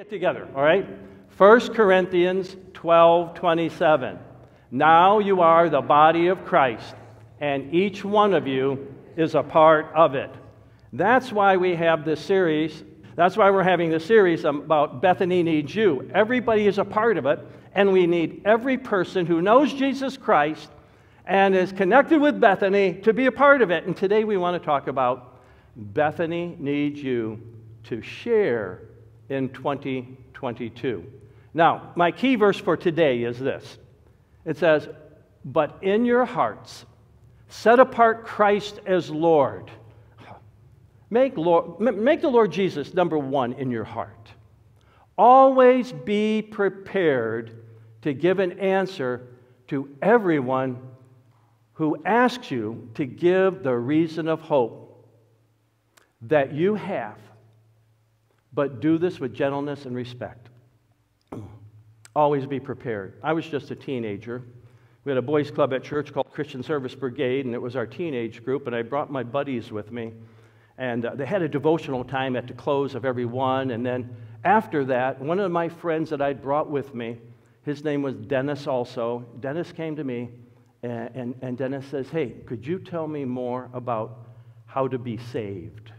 it together, all right? 1 Corinthians 12 27. Now you are the body of Christ, and each one of you is a part of it. That's why we have this series. That's why we're having this series about Bethany Needs You. Everybody is a part of it, and we need every person who knows Jesus Christ and is connected with Bethany to be a part of it. And today we want to talk about Bethany needs you to share in 2022. Now, my key verse for today is this it says, But in your hearts, set apart Christ as Lord. Make, Lord, make the Lord Jesus number one in your heart. Always be prepared to give an answer to everyone who asks you to give the reason of hope that you have, but do this with gentleness and respect. Always be prepared. I was just a teenager. We had a boys' club at church called Christian Service Brigade, and it was our teenage group, and I brought my buddies with me. And uh, they had a devotional time at the close of every one. And then after that, one of my friends that I'd brought with me, his name was Dennis also. Dennis came to me, and, and, and Dennis says, Hey, could you tell me more about how to be saved?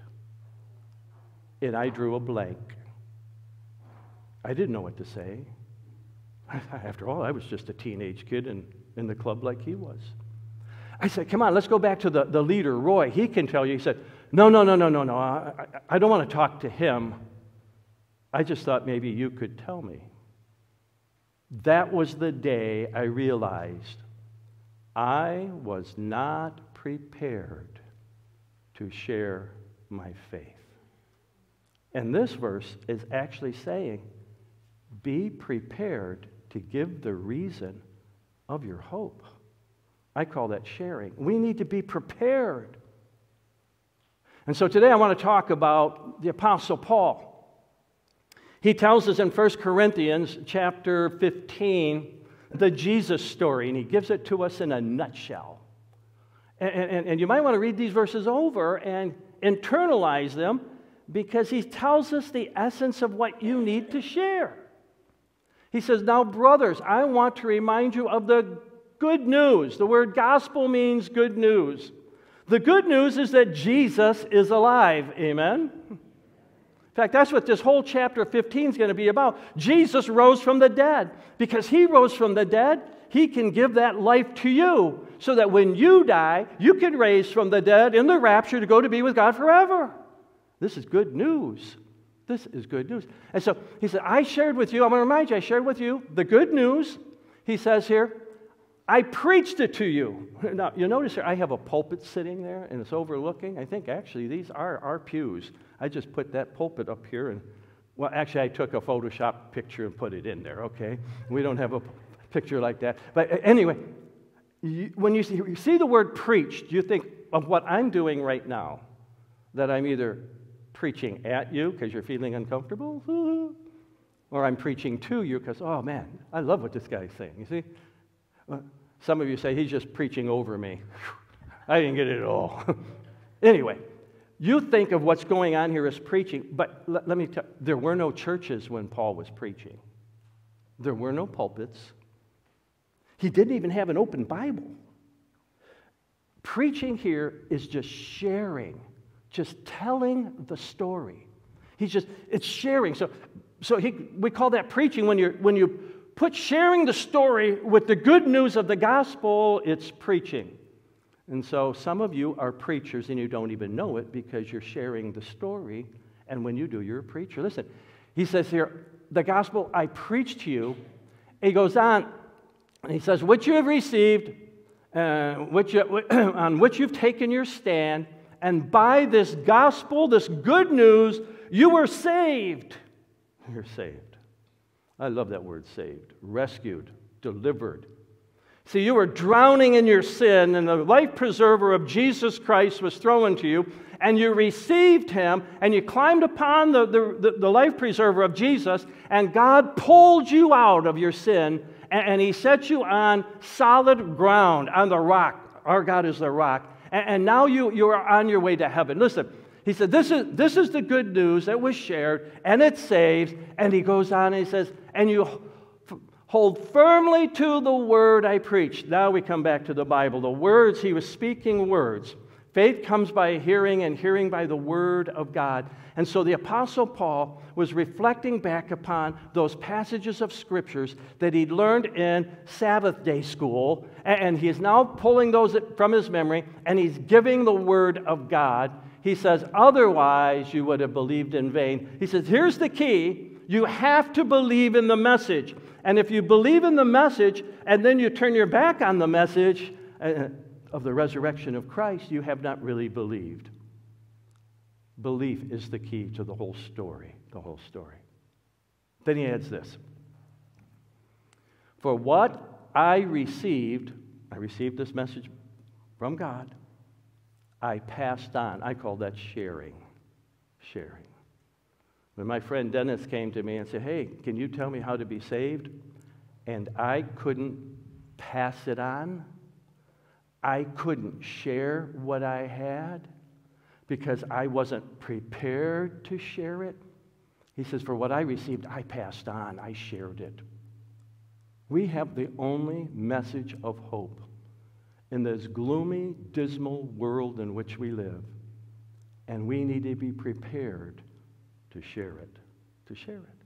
And I drew a blank. I didn't know what to say. After all, I was just a teenage kid in, in the club like he was. I said, Come on, let's go back to the, the leader, Roy. He can tell you. He said, No, no, no, no, no, no. I, I, I don't want to talk to him. I just thought maybe you could tell me. That was the day I realized I was not prepared to share my faith. And this verse is actually saying, be prepared to give the reason of your hope. I call that sharing. We need to be prepared. And so today I want to talk about the Apostle Paul. He tells us in 1 Corinthians chapter 15 the Jesus story, and he gives it to us in a nutshell. And, and, and you might want to read these verses over and internalize them because he tells us the essence of what you need to share. He says, Now, brothers, I want to remind you of the good news. The word gospel means good news. The good news is that Jesus is alive. Amen? In fact, that's what this whole chapter 15 is going to be about. Jesus rose from the dead. Because he rose from the dead, he can give that life to you so that when you die, you can raise from the dead in the rapture to go to be with God forever. This is good news. This is good news. And so he said, I shared with you, I'm going to remind you, I shared with you the good news. He says here, I preached it to you. Now, you notice here, I have a pulpit sitting there and it's overlooking. I think actually these are our pews. I just put that pulpit up here and, well, actually, I took a Photoshop picture and put it in there, okay? We don't have a picture like that. But anyway, you, when you see, you see the word preached, you think of what I'm doing right now, that I'm either preaching at you because you're feeling uncomfortable, or I'm preaching to you because, oh man, I love what this guy's saying. You see? Uh, some of you say, he's just preaching over me. I didn't get it at all. anyway, you think of what's going on here as preaching, but let, let me tell you, there were no churches when Paul was preaching, there were no pulpits. He didn't even have an open Bible. Preaching here is just sharing just telling the story. He's just, it's sharing. So, so he, we call that preaching when, you when you put sharing the story with the good news of the gospel, it's preaching. And so some of you are preachers and you don't even know it because you're sharing the story. And when you do, you're a preacher. Listen, he says here, the gospel I preach to you. He goes on, and he says, which you have received, uh, which you, on which you've taken your stand and by this gospel, this good news, you were saved. You're saved. I love that word saved. Rescued, delivered. See, you were drowning in your sin, and the life preserver of Jesus Christ was thrown to you, and you received him, and you climbed upon the, the, the life preserver of Jesus, and God pulled you out of your sin, and, and he set you on solid ground, on the rock. Our God is the rock and, and now you, you are on your way to heaven. Listen, He said, this is, this is the good news that was shared, and it saves. And he goes on and he says, And you hold firmly to the word I preach. Now we come back to the Bible. The words, he was speaking words. Faith comes by hearing, and hearing by the Word of God. And so the Apostle Paul was reflecting back upon those passages of Scriptures that he'd learned in Sabbath day school, and he is now pulling those from his memory, and he's giving the Word of God. He says, Otherwise, you would have believed in vain. He says, Here's the key you have to believe in the message. And if you believe in the message and then you turn your back on the message, uh, of the resurrection of Christ, you have not really believed. Belief is the key to the whole story, the whole story. Then he adds this For what I received, I received this message from God, I passed on. I call that sharing. Sharing. When my friend Dennis came to me and said, Hey, can you tell me how to be saved? And I couldn't pass it on. I couldn't share what I had because I wasn't prepared to share it. He says, For what I received, I passed on, I shared it. We have the only message of hope in this gloomy, dismal world in which we live. And we need to be prepared to share it, to share it.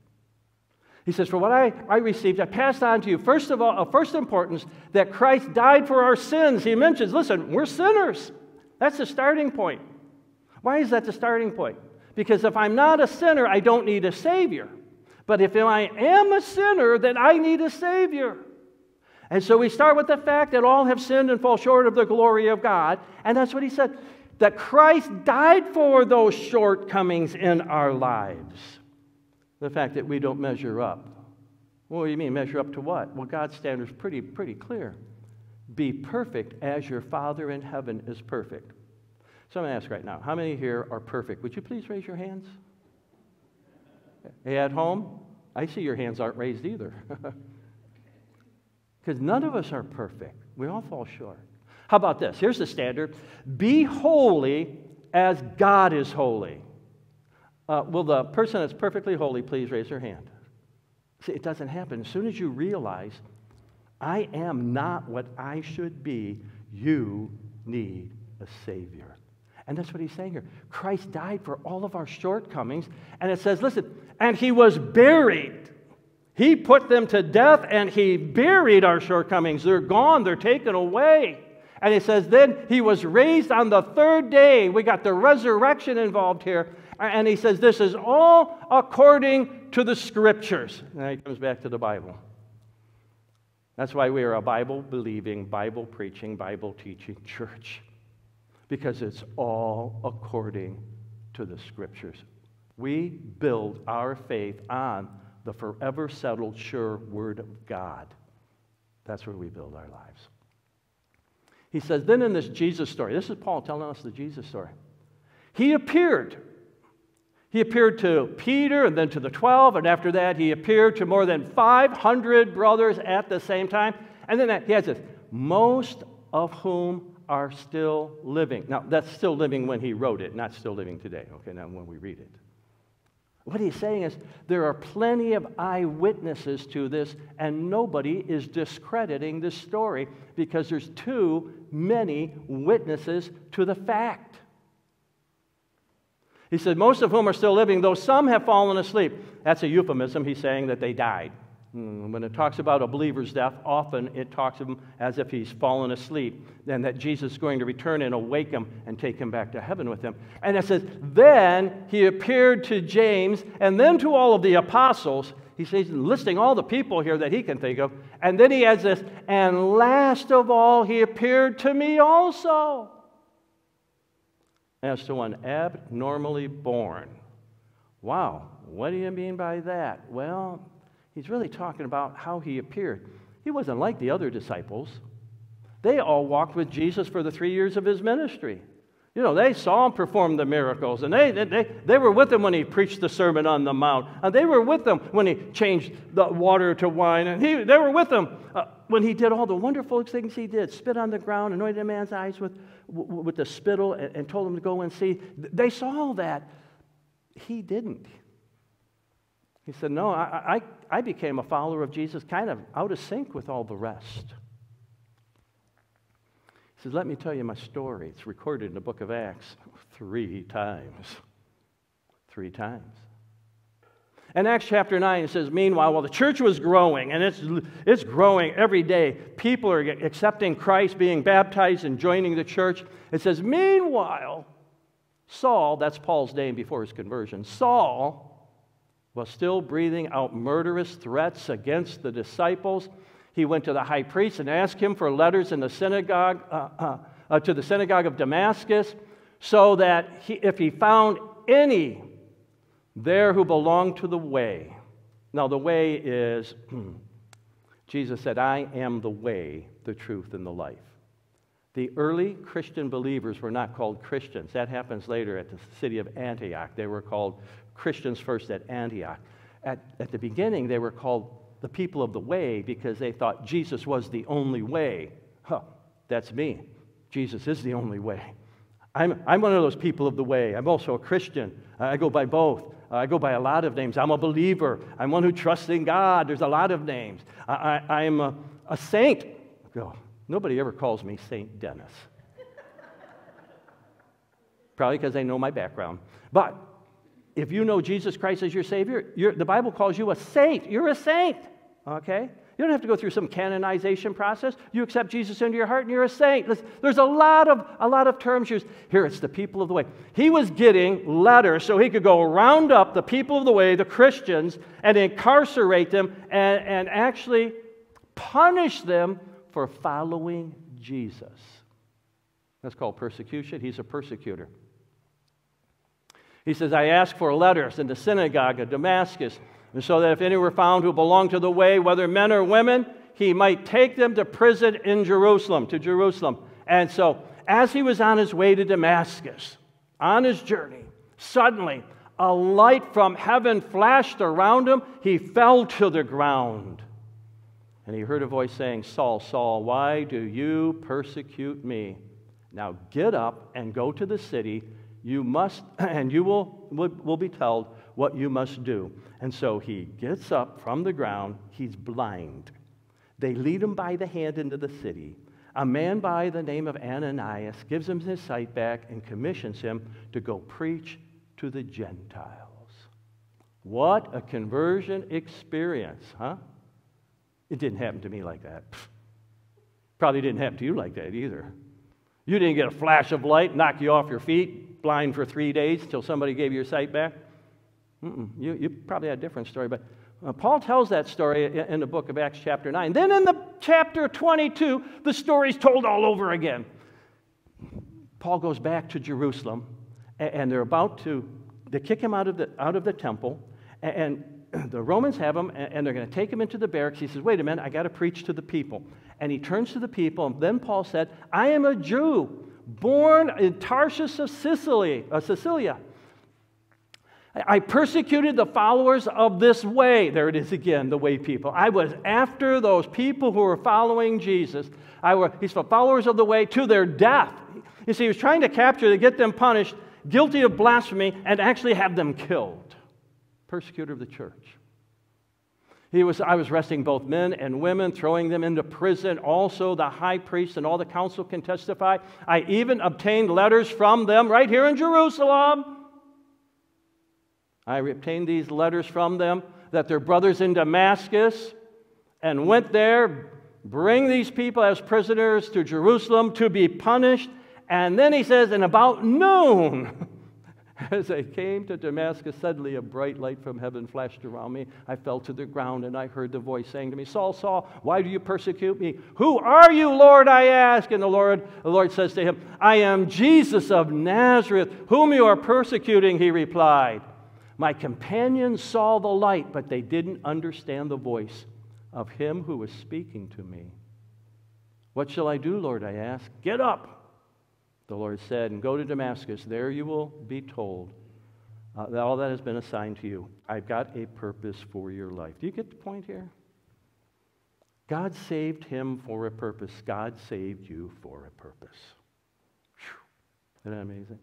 He says, For what I, I received, I passed on to you, first of all, of first importance, that Christ died for our sins. He mentions, listen, we're sinners. That's the starting point. Why is that the starting point? Because if I'm not a sinner, I don't need a Savior. But if I am a sinner, then I need a Savior. And so we start with the fact that all have sinned and fall short of the glory of God. And that's what he said that Christ died for those shortcomings in our lives the fact that we don't measure up. What do you mean, measure up to what? Well, God's standard is pretty, pretty clear. Be perfect as your Father in heaven is perfect. So I'm going to ask right now how many here are perfect? Would you please raise your hands? Hey, at home? I see your hands aren't raised either. Because none of us are perfect. We all fall short. How about this? Here's the standard Be holy as God is holy. Uh, will the person that's perfectly holy please raise their hand? See, it doesn't happen. As soon as you realize, I am not what I should be, you need a Savior. And that's what he's saying here. Christ died for all of our shortcomings. And it says, listen, and he was buried. He put them to death and he buried our shortcomings. They're gone, they're taken away. And it says, then he was raised on the third day. We got the resurrection involved here. And he says, This is all according to the scriptures. And he comes back to the Bible. That's why we are a Bible believing, Bible preaching, Bible teaching church, because it's all according to the scriptures. We build our faith on the forever settled, sure word of God. That's where we build our lives. He says, then in this Jesus story, this is Paul telling us the Jesus story. He appeared he appeared to Peter and then to the 12, and after that, he appeared to more than 500 brothers at the same time. And then he has this most of whom are still living. Now, that's still living when he wrote it, not still living today, okay, now when we read it. What he's saying is there are plenty of eyewitnesses to this, and nobody is discrediting this story because there's too many witnesses to the fact. He said, Most of whom are still living, though some have fallen asleep. That's a euphemism. He's saying that they died. Hmm, when it talks about a believer's death, often it talks of him as if he's fallen asleep, and that Jesus is going to return and awake him and take him back to heaven with him. And it says, Then he appeared to James and then to all of the apostles. He says, listing all the people here that he can think of. And then he adds this, and last of all, he appeared to me also as to one abnormally born. Wow, what do you mean by that? Well, he's really talking about how he appeared. He wasn't like the other disciples. They all walked with Jesus for the three years of his ministry. You know, they saw him perform the miracles, and they, they, they were with him when he preached the Sermon on the Mount, and they were with him when he changed the water to wine, and he, they were with him uh, when he did all the wonderful things he did spit on the ground, anointed a man's eyes with, with the spittle, and, and told him to go and see. They saw that. He didn't. He said, No, I, I, I became a follower of Jesus kind of out of sync with all the rest says, Let me tell you my story. It's recorded in the book of Acts three times. Three times. In Acts chapter 9, it says, Meanwhile, while the church was growing, and it's, it's growing every day, people are accepting Christ, being baptized, and joining the church. It says, Meanwhile, Saul, that's Paul's name before his conversion, Saul was still breathing out murderous threats against the disciples he went to the high priest and asked him for letters in the synagogue, uh, uh, uh, to the synagogue of Damascus, so that he, if he found any there who belonged to the way. Now, the way is, Jesus said, I am the way, the truth, and the life. The early Christian believers were not called Christians. That happens later at the city of Antioch. They were called Christians first at Antioch. At, at the beginning, they were called the people of the way because they thought Jesus was the only way. Huh, that's me. Jesus is the only way. I'm, I'm one of those people of the way. I'm also a Christian. I go by both. I go by a lot of names. I'm a believer. I'm one who trusts in God. There's a lot of names. I, I, am a, a saint. Go. Nobody ever calls me Saint Dennis. Probably because they know my background. But if you know Jesus Christ as your Savior, the Bible calls you a saint. You're a saint. Okay? You don't have to go through some canonization process. You accept Jesus into your heart and you're a saint. There's a lot of, a lot of terms used. Here, it's the people of the way. He was getting letters so he could go round up the people of the way, the Christians, and incarcerate them and, and actually punish them for following Jesus. That's called persecution. He's a persecutor. He says, I ask for letters in the synagogue of Damascus and so that if any were found who belonged to the way, whether men or women, he might take them to prison in Jerusalem, to Jerusalem. And so, as he was on his way to Damascus, on his journey, suddenly a light from heaven flashed around him. He fell to the ground. And he heard a voice saying, Saul, Saul, why do you persecute me? Now get up and go to the city. You must, and you will, will, will be told what you must do. And so he gets up from the ground. He's blind. They lead him by the hand into the city. A man by the name of Ananias gives him his sight back and commissions him to go preach to the Gentiles. What a conversion experience, huh? It didn't happen to me like that. Probably didn't happen to you like that either. You didn't get a flash of light, knock you off your feet, blind for three days till somebody gave you your sight back. You, you probably had a different story, but uh, Paul tells that story in, in the book of Acts, chapter 9. Then in the chapter 22, the story's told all over again. Paul goes back to Jerusalem, and, and they're about to they kick him out of the, out of the temple, and, and the Romans have him, and, and they're going to take him into the barracks. He says, Wait a minute, I got to preach to the people. And he turns to the people, and then Paul said, I am a Jew, born in Tarsus of Sicily, uh, Cilicia I persecuted the followers of this way. There it is again, the way people. I was after those people who were following Jesus. I were, he's the followers of the way to their death. You see, he was trying to capture to get them punished, guilty of blasphemy, and actually have them killed. Persecutor of the church. He was, I was arresting both men and women, throwing them into prison. Also, the high priest and all the council can testify. I even obtained letters from them right here in Jerusalem I obtained these letters from them that their brothers in Damascus and went there, bring these people as prisoners to Jerusalem to be punished. And then he says, and about noon, as I came to Damascus, suddenly a bright light from heaven flashed around me. I fell to the ground and I heard the voice saying to me, Saul, Saul, why do you persecute me? Who are you, Lord? I ask. And the Lord, the Lord says to him, I am Jesus of Nazareth, whom you are persecuting, he replied. My companions saw the light, but they didn't understand the voice of him who was speaking to me. What shall I do, Lord? I asked. Get up, The Lord said, And go to Damascus. There you will be told uh, that all that has been assigned to you. I've got a purpose for your life. Do you get the point here? God saved him for a purpose. God saved you for a purpose. Whew. Isn't that amazing?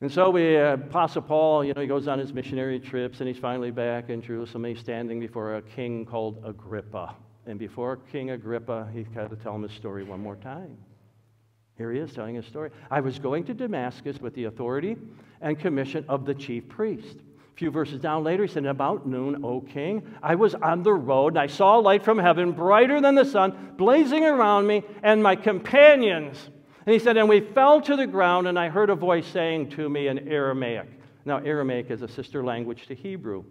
And so we, uh, Apostle Paul, you know, he goes on his missionary trips and he's finally back in Jerusalem. He's standing before a king called Agrippa. And before King Agrippa, he's got to tell him his story one more time. Here he is telling his story. I was going to Damascus with the authority and commission of the chief priest. A few verses down later, he said, About noon, O king, I was on the road, and I saw a light from heaven, brighter than the sun, blazing around me and my companions. And he said, And we fell to the ground, and I heard a voice saying to me in Aramaic. Now, Aramaic is a sister language to Hebrew.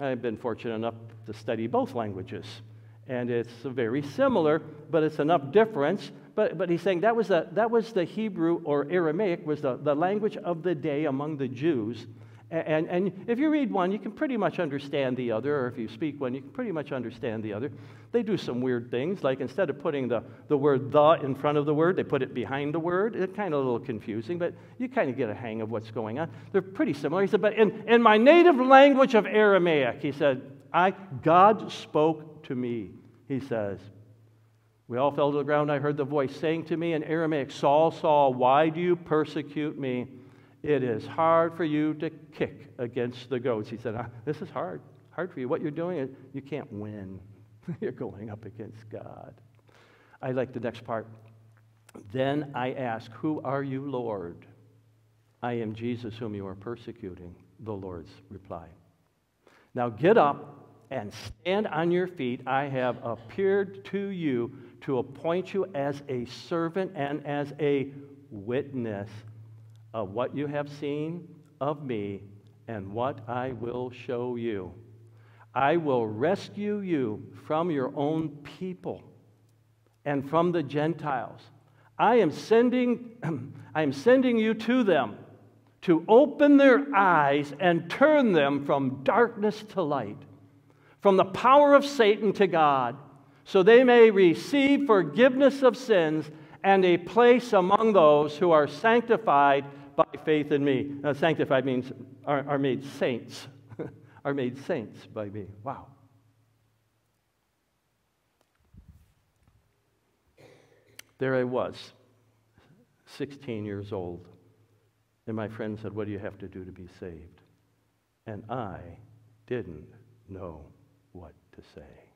I've been fortunate enough to study both languages and it's very similar, but it's enough difference. But, but he's saying that was, the, that was the Hebrew or Aramaic, was the, the language of the day among the Jews. And, and if you read one, you can pretty much understand the other, or if you speak one, you can pretty much understand the other. They do some weird things, like instead of putting the, the word the in front of the word, they put it behind the word. It's kind of a little confusing, but you kind of get a hang of what's going on. They're pretty similar. He said, but in, in my native language of Aramaic, he said, I, God spoke to me, he says. We all fell to the ground. I heard the voice saying to me in Aramaic, Saul, Saul, why do you persecute me? It is hard for you to kick against the goads. He said, ah, This is hard. Hard for you. What you're doing you can't win. you're going up against God. I like the next part. Then I ask, Who are you, Lord? I am Jesus, whom you are persecuting. The Lord's reply. Now get up and stand on your feet. I have appeared to you to appoint you as a servant and as a witness of what you have seen of me and what I will show you. I will rescue you from your own people and from the Gentiles. I am sending, I am sending you to them to open their eyes and turn them from darkness to light, from the power of Satan to God, so they may receive forgiveness of sins and a place among those who are sanctified by faith in me. Now, sanctified means are, are made saints, are made saints by me. Wow. There I was, 16 years old. And my friend said, What do you have to do to be saved? And I didn't know what to say.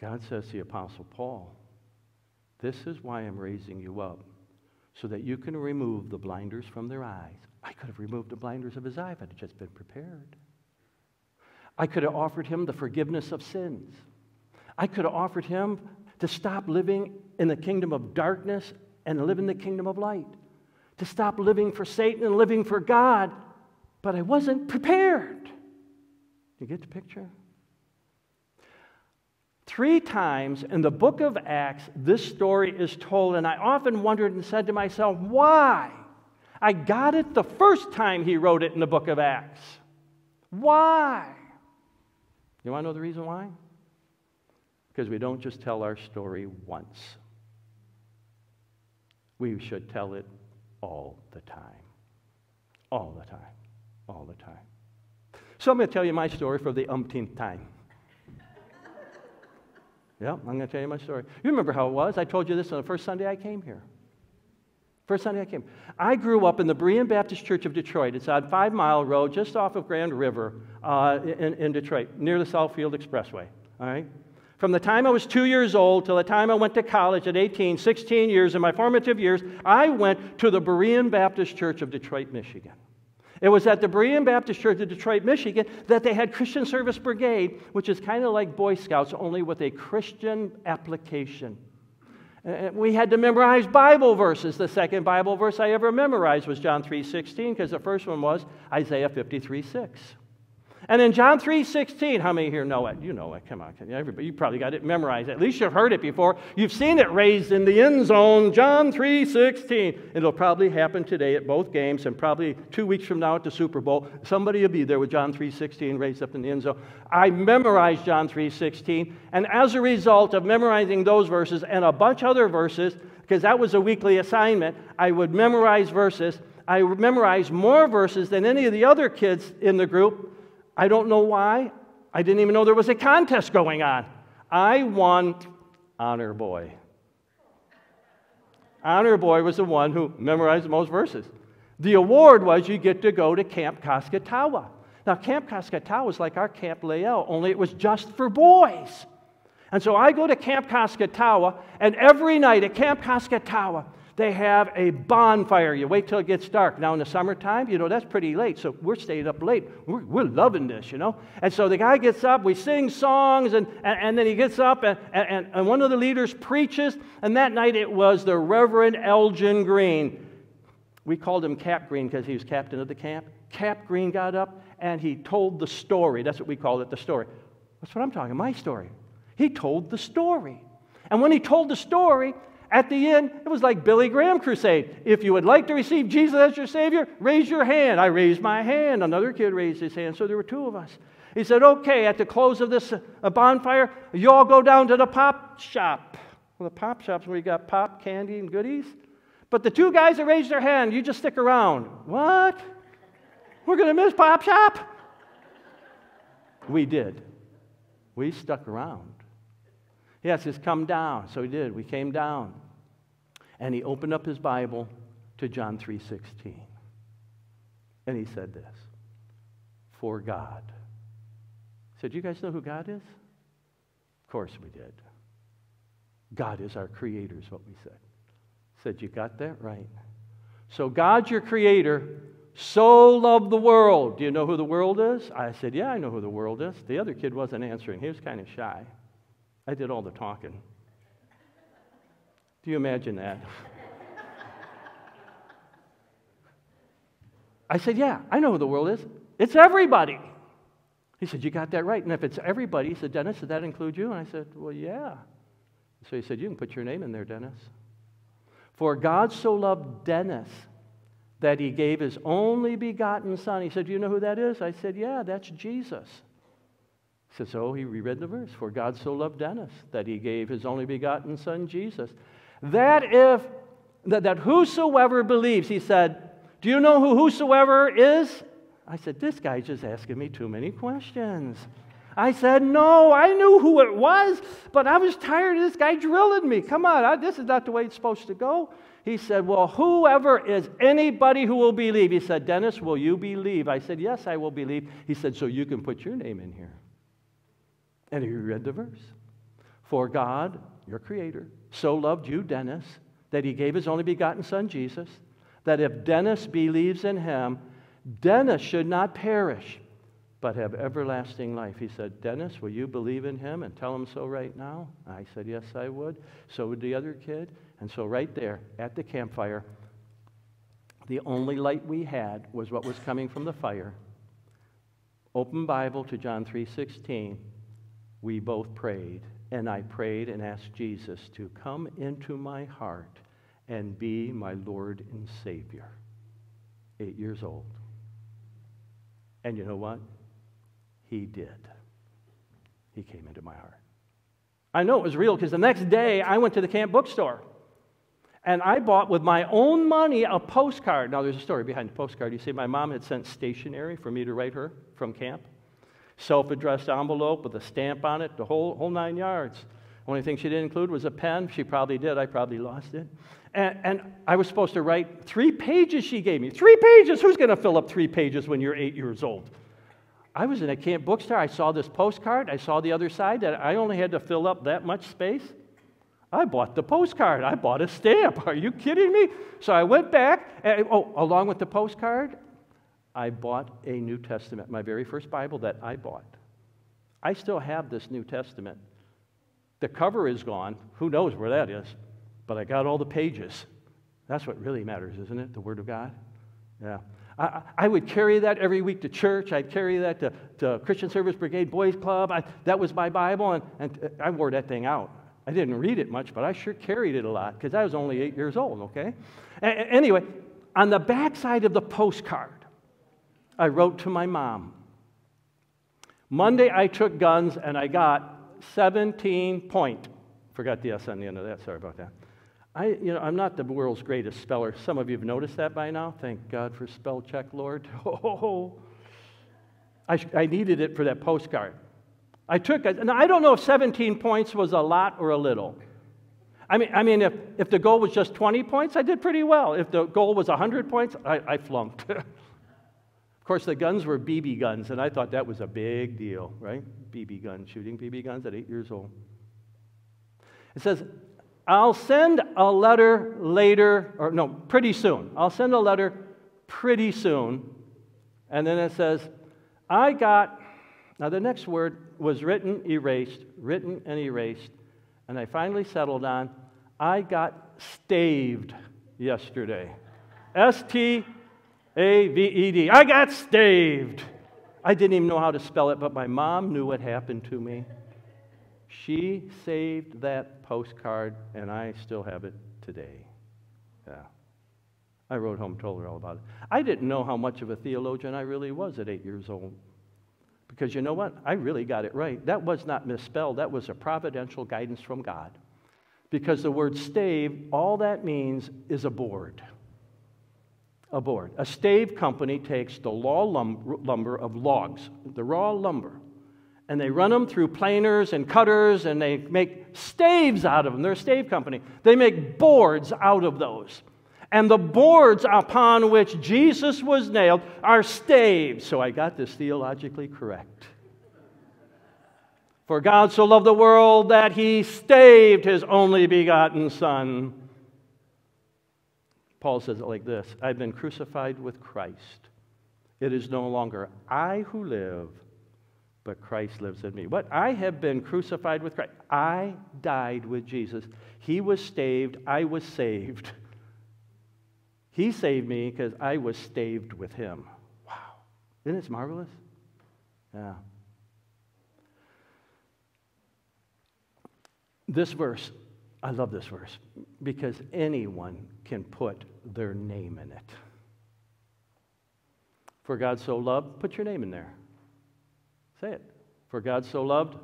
God says to the Apostle Paul, This is why I'm raising you up so that you can remove the blinders from their eyes. I could have removed the blinders of his eye if I had just been prepared. I could have offered him the forgiveness of sins. I could have offered him to stop living in the kingdom of darkness and live in the kingdom of light, to stop living for Satan and living for God, but I wasn't prepared. You get the picture? Three times in the book of Acts, this story is told, and I often wondered and said to myself, why? I got it the first time he wrote it in the book of Acts. Why? You want to know the reason why? Because we don't just tell our story once, we should tell it all the time. All the time. All the time. So I'm going to tell you my story for the umpteenth time. Yeah, I'm going to tell you my story. You remember how it was? I told you this on the first Sunday I came here. First Sunday I came. I grew up in the Berean Baptist Church of Detroit. It's on Five Mile Road, just off of Grand River uh, in, in Detroit, near the Southfield Expressway. All right? From the time I was two years old till the time I went to college at 18, 16 years, in my formative years, I went to the Berean Baptist Church of Detroit, Michigan. It was at the Berean Baptist Church in Detroit, Michigan, that they had Christian Service Brigade, which is kind of like Boy Scouts, only with a Christian application. We had to memorize Bible verses. The second Bible verse I ever memorized was John 3:16 because the first one was Isaiah 53:6. And in John 3.16, how many here know it? You know it. Come on. Everybody, you probably got it memorized. At least you've heard it before. You've seen it raised in the end zone. John 3.16. It'll probably happen today at both games and probably two weeks from now at the Super Bowl. Somebody will be there with John 3.16 raised up in the end zone. I memorized John 3.16. And as a result of memorizing those verses and a bunch of other verses, because that was a weekly assignment. I would memorize verses. I memorized more verses than any of the other kids in the group. I don't know why. I didn't even know there was a contest going on. I won Honor Boy. Honor Boy was the one who memorized the most verses. The award was you get to go to Camp Cascatawa. Now, Camp Cascatawa was like our Camp Lael, only it was just for boys. And so I go to Camp Cascatawa, and every night at Camp Cascatawa, they have a bonfire. You wait till it gets dark. Now, in the summertime, you know, that's pretty late. So we're staying up late. We're, we're loving this, you know. And so the guy gets up, we sing songs, and, and, and then he gets up, and, and, and one of the leaders preaches. And that night it was the Reverend Elgin Green. We called him Cap Green because he was captain of the camp. Cap Green got up and he told the story. That's what we called it, the story. That's what I'm talking, my story. He told the story. And when he told the story, at the end, it was like Billy Graham crusade. If you would like to receive Jesus as your Savior, raise your hand. I raised my hand. Another kid raised his hand. So there were two of us. He said, Okay, at the close of this uh, bonfire, you all go down to the pop shop. Well, the pop shop's where you got pop, candy, and goodies. But the two guys that raised their hand, you just stick around. What? We're going to miss Pop Shop? We did. We stuck around. Yes, says, come down. So he did. We came down. And he opened up his Bible to John 3:16. And he said this, for God. He said, you guys know who God is? Of course we did. God is our creator, is what we said. Said, you got that right. So God's your creator, so loved the world. Do you know who the world is? I said, Yeah, I know who the world is. The other kid wasn't answering. He was kind of shy. I did all the talking. Do you imagine that? I said, Yeah, I know who the world is. It's everybody. He said, You got that right. And if it's everybody, he said, Dennis, does that include you? And I said, Well, yeah. So he said, You can put your name in there, Dennis. For God so loved Dennis that he gave his only begotten son. He said, Do you know who that is? I said, Yeah, that's Jesus. He said, So he reread the verse, For God so loved Dennis that he gave his only begotten son, Jesus. That if, that, that whosoever believes, he said, Do you know who whosoever is? I said, This guy's just asking me too many questions. I said, No, I knew who it was, but I was tired of this guy drilling me. Come on, I, this is not the way it's supposed to go. He said, Well, whoever is anybody who will believe. He said, Dennis, will you believe? I said, Yes, I will believe. He said, So you can put your name in here. And he read the verse. For God, your creator, so loved you, Dennis, that he gave his only begotten son, Jesus, that if Dennis believes in him, Dennis should not perish, but have everlasting life. He said, Dennis, will you believe in him and tell him so right now? I said, Yes, I would. So would the other kid. And so, right there at the campfire, the only light we had was what was coming from the fire. Open Bible to John 3:16. We both prayed, and I prayed and asked Jesus to come into my heart and be my Lord and Savior. 8 years old. And you know what? He did. He came into my heart. I know it was real because the next day I went to the camp bookstore. And I bought with my own money a postcard. Now, there's a story behind the postcard. You see, my mom had sent stationery for me to write her from camp. Self addressed envelope with a stamp on it, the whole, whole nine yards. Only thing she didn't include was a pen. She probably did. I probably lost it. And, and I was supposed to write three pages she gave me. Three pages? Who's going to fill up three pages when you're eight years old? I was in a camp bookstore. I saw this postcard. I saw the other side that I only had to fill up that much space. I bought the postcard. I bought a stamp. Are you kidding me? So I went back, and, oh, along with the postcard, I bought a New Testament, my very first Bible that I bought. I still have this New Testament. The cover is gone. Who knows where that is? But I got all the pages. That's what really matters, isn't it? The Word of God? Yeah. I, I would carry that every week to church. I'd carry that to, to Christian Service Brigade Boys Club. I, that was my Bible, and, and I wore that thing out. I didn't read it much, but I sure carried it a lot because I was only eight years old, okay? A- anyway, on the back side of the postcard, I wrote to my mom. Monday, I took guns and I got 17 point. Forgot the S on the end of that, sorry about that. I, you know, I'm not the world's greatest speller. Some of you have noticed that by now. Thank God for spell check, Lord. Oh, I, I needed it for that postcard. I took it, and I don't know if 17 points was a lot or a little. I mean, I mean if, if the goal was just 20 points, I did pretty well. If the goal was 100 points, I, I flunked. of course, the guns were BB guns, and I thought that was a big deal, right? BB gun, shooting BB guns at eight years old. It says, I'll send a letter later, or no, pretty soon. I'll send a letter pretty soon. And then it says, I got, now the next word was written, erased, written and erased. And I finally settled on, I got staved yesterday. S T A V E D. I got staved. I didn't even know how to spell it, but my mom knew what happened to me. She saved that postcard, and I still have it today. Yeah. I wrote home, told her all about it. I didn't know how much of a theologian I really was at eight years old. Because you know what? I really got it right. That was not misspelled, that was a providential guidance from God. Because the word stave, all that means is a board. A. A stave company takes the raw lumber of logs, the raw lumber, and they run them through planers and cutters and they make staves out of them. They're a stave company. They make boards out of those. And the boards upon which Jesus was nailed are staves. So I got this theologically correct. For God so loved the world that he staved his only begotten Son. Paul says it like this I've been crucified with Christ. It is no longer I who live but Christ lives in me. What? I have been crucified with Christ. I died with Jesus. He was staved, I was saved. He saved me because I was staved with him. Wow. Isn't it marvelous? Yeah. This verse, I love this verse because anyone can put their name in it. For God so loved, put your name in there. Say it. For God so loved.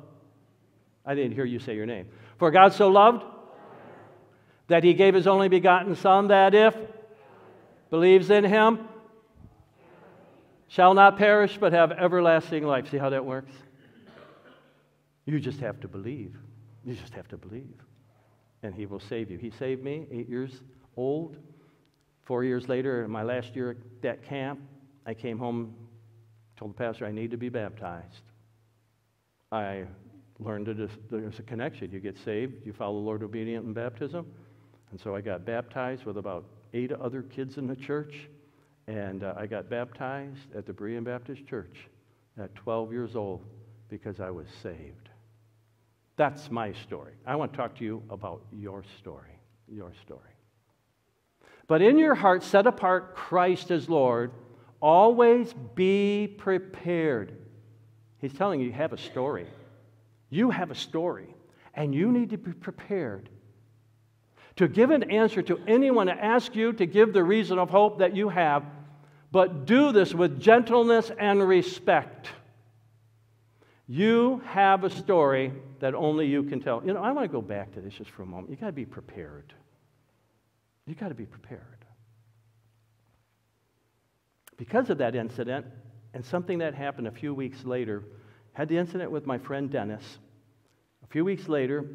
I didn't hear you say your name. For God so loved that he gave his only begotten Son, that if believes in him shall not perish but have everlasting life. See how that works? You just have to believe. You just have to believe. And he will save you. He saved me, eight years old. Four years later, in my last year at that camp, I came home, told the pastor I need to be baptized. I learned that there's a connection. You get saved, you follow the Lord obedient in baptism. And so I got baptized with about eight other kids in the church. And uh, I got baptized at the Berean Baptist Church at 12 years old because I was saved. That's my story. I want to talk to you about your story. Your story. But in your heart, set apart Christ as Lord. Always be prepared He's telling you, you have a story. You have a story, and you need to be prepared to give an answer to anyone to ask you to give the reason of hope that you have, but do this with gentleness and respect. You have a story that only you can tell. You know, I want to go back to this just for a moment. You got to be prepared. You got to be prepared. Because of that incident, and something that happened a few weeks later, had the incident with my friend Dennis. A few weeks later,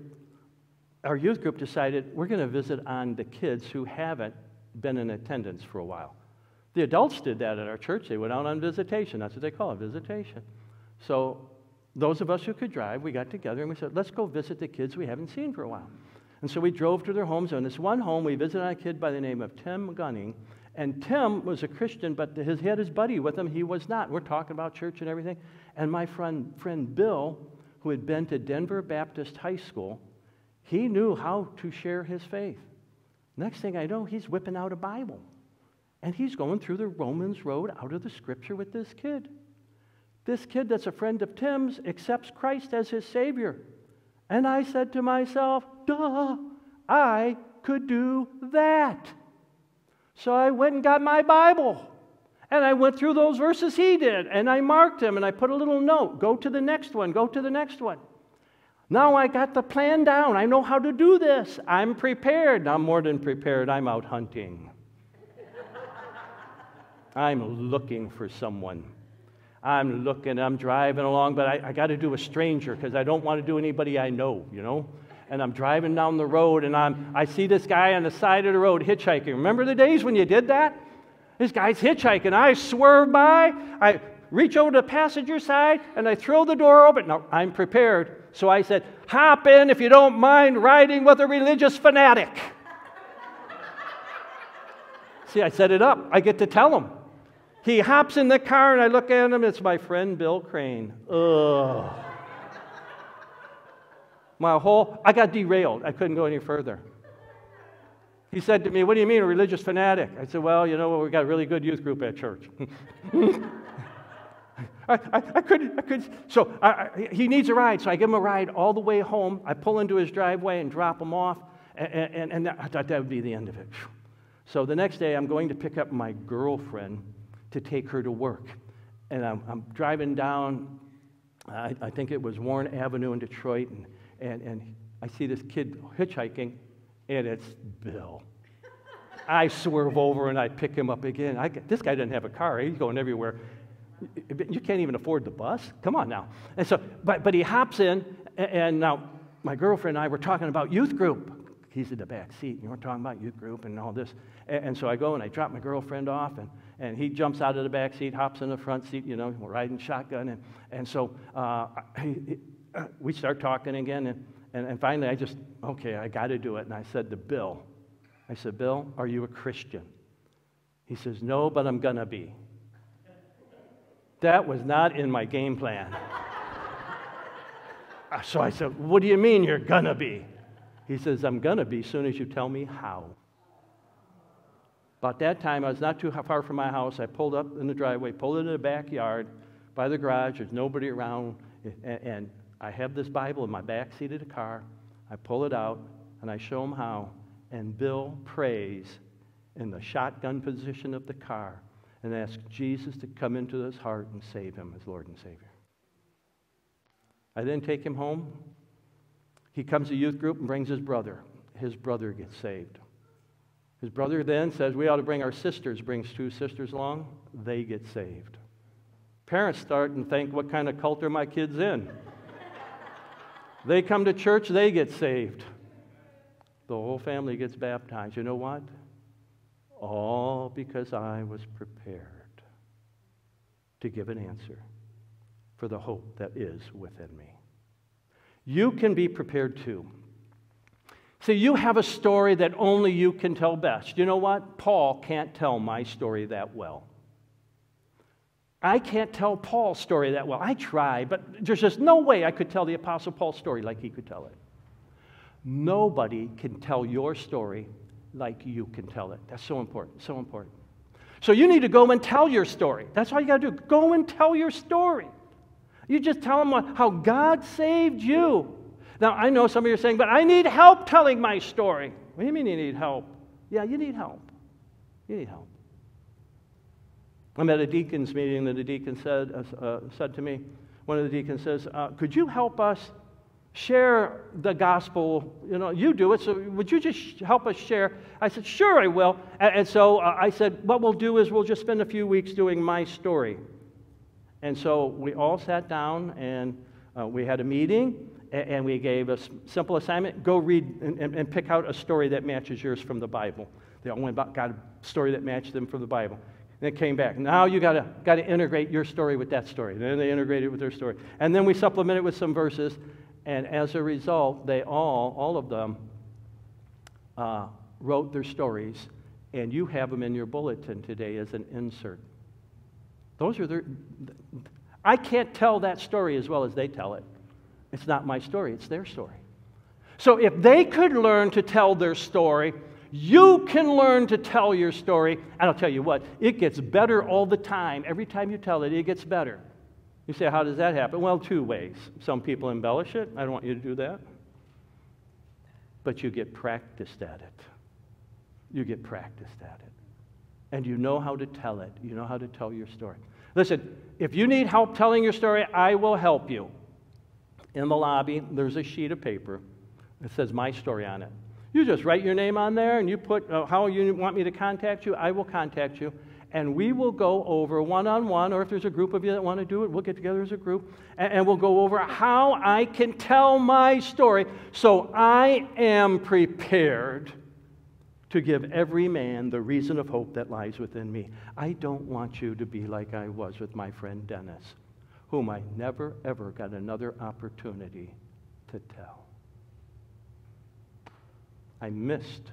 our youth group decided we're going to visit on the kids who haven't been in attendance for a while. The adults did that at our church. They went out on visitation. That's what they call it, visitation. So those of us who could drive, we got together and we said, let's go visit the kids we haven't seen for a while. And so we drove to their homes. And this one home, we visited a kid by the name of Tim Gunning. And Tim was a Christian, but his, he had his buddy with him. He was not. We're talking about church and everything. And my friend, friend Bill, who had been to Denver Baptist High School, he knew how to share his faith. Next thing I know, he's whipping out a Bible. And he's going through the Romans road out of the scripture with this kid. This kid that's a friend of Tim's accepts Christ as his Savior. And I said to myself, duh, I could do that. So I went and got my Bible. And I went through those verses he did, and I marked them, and I put a little note go to the next one, go to the next one. Now I got the plan down. I know how to do this. I'm prepared. I'm more than prepared. I'm out hunting. I'm looking for someone. I'm looking, I'm driving along, but I, I got to do a stranger because I don't want to do anybody I know, you know? And I'm driving down the road and I'm, I see this guy on the side of the road hitchhiking. Remember the days when you did that? This guy's hitchhiking. I swerve by, I reach over to the passenger side, and I throw the door open. Now, I'm prepared. So I said, Hop in if you don't mind riding with a religious fanatic. See, I set it up. I get to tell him. He hops in the car, and I look at him. It's my friend Bill Crane. Ugh. My whole, I got derailed. I couldn't go any further. He said to me, What do you mean, a religious fanatic? I said, Well, you know, what, we've got a really good youth group at church. I, I, I, couldn't, I couldn't. So I, he needs a ride. So I give him a ride all the way home. I pull into his driveway and drop him off. And, and, and I thought that would be the end of it. So the next day, I'm going to pick up my girlfriend to take her to work. And I'm, I'm driving down, I, I, think it was Warren Avenue in Detroit, and, and, and I see this kid hitchhiking, and it's Bill. I swerve over and I pick him up again. I, this guy doesn't have a car, he's going everywhere. You can't even afford the bus. Come on now. And so, but, but he hops in, and now my girlfriend and I were talking about youth group. He's in the back seat, and we're talking about youth group and all this. And, and so I go and I drop my girlfriend off, and, and he jumps out of the back seat, hops in the front seat, you know, we're riding shotgun. And, and so uh, uh, we start talking again, and, and, and finally I just, okay, I got to do it. And I said to Bill, I said, Bill, are you a Christian? He says, no, but I'm going to be. That was not in my game plan. so I said, What do you mean you're gonna be? He says, I'm gonna be as soon as you tell me how. About that time, I was not too far from my house. I pulled up in the driveway, pulled into the backyard by the garage. There's nobody around. And, and I have this Bible in my back seat of the car. I pull it out and I show him how. And Bill prays in the shotgun position of the car and asks Jesus to come into his heart and save him as Lord and Savior. I then take him home. He comes to youth group and brings his brother. His brother gets saved. His brother then says, We ought to bring our sisters, brings two sisters along. They get saved. Parents start and think, What kind of cult are my kids in? they come to church, they get saved. The whole family gets baptized. You know what? all because I was prepared to give an answer for the hope that is within me. You can be prepared too. See, you have a story that only you can tell best. You know what? Paul can't tell my story that well. I can't tell Paul's story that well. I try, but there's just no way I could tell the Apostle Paul's story like he could tell it. Nobody can tell your story like you can tell it. That's so important, so important. So you need to go and tell your story. That's all you got to do. Go and tell your story. You just tell them how God saved you. Now, I know some of you are saying, but I need help telling my story. What do you mean you need help? Yeah, you need help. You need help. I'm at a deacon's meeting, and the deacon said, uh, uh said to me, one of the deacons says, uh, Could you help us share the gospel. You know, you do it, so would you just help us share? I said, Sure, I will. And, and so uh, I said, What we'll do is we'll just spend a few weeks doing my story. And so we all sat down and uh, we had a meeting and, we gave a simple assignment go read and, and, and, pick out a story that matches yours from the Bible. They all went about, got a story that matched them from the Bible. And it came back. Now you gotta gotta integrate your story with that story. And then they integrated it with their story. And then we supplemented with some verses and as a result, they all, all of them, uh, wrote their stories, and you have them in your bulletin today as an insert. Those are their. I can't tell that story as well as they tell it. It's not my story, it's their story. So if they could learn to tell their story, you can learn to tell your story. And I'll tell you what, it gets better all the time. Every time you tell it, it gets better. You say, how does that happen? Well, two ways. Some people embellish it. I don't want you to do that. But you get practiced at it. You get practiced at it. And you know how to tell it. You know how to tell your story. Listen, if you need help telling your story, I will help you. In the lobby, there's a sheet of paper that says my story on it. You just write your name on there and you put uh, how you want me to contact you. I will contact you. And we will go over one on one, or if there's a group of you that want to do it, we'll get together as a group and, and we'll go over how I can tell my story so I am prepared to give every man the reason of hope that lies within me. I don't want you to be like I was with my friend Dennis, whom I never, ever got another opportunity to tell. I missed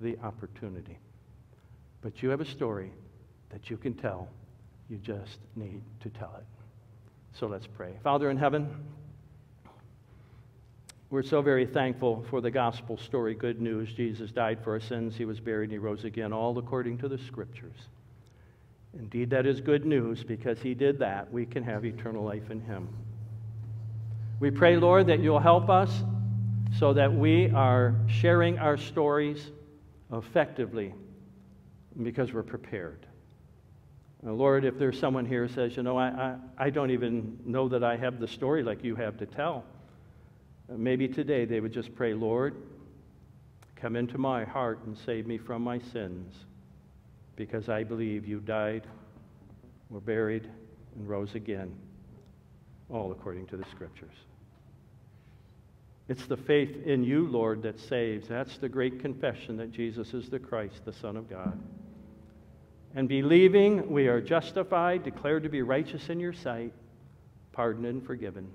the opportunity. But you have a story that you can tell. You just need to tell it. So let's pray. Father in heaven, we're so very thankful for the gospel story, good news. Jesus died for our sins, he was buried, and he rose again, all according to the scriptures. Indeed, that is good news because he did that. We can have eternal life in him. We pray, Lord, that you'll help us so that we are sharing our stories effectively because we're prepared. Now, Lord, if there's someone here who says, you know, I, I, I don't even know that I have the story like you have to tell, uh, maybe today they would just pray, Lord, come into my heart and save me from my sins because I believe you died, were buried, and rose again, all according to the scriptures. It's the faith in you, Lord, that saves. That's the great confession that Jesus is the Christ, the Son of God. And believing we are justified, declared to be righteous in your sight, pardoned and forgiven.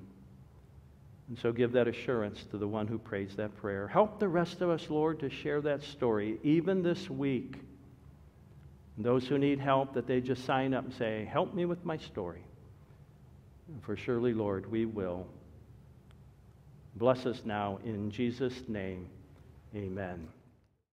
And so give that assurance to the one who prays that prayer. Help the rest of us, Lord, to share that story, even this week. And those who need help, that they just sign up and say, Help me with my story. For surely, Lord, we will. Bless us now in Jesus' name. Amen.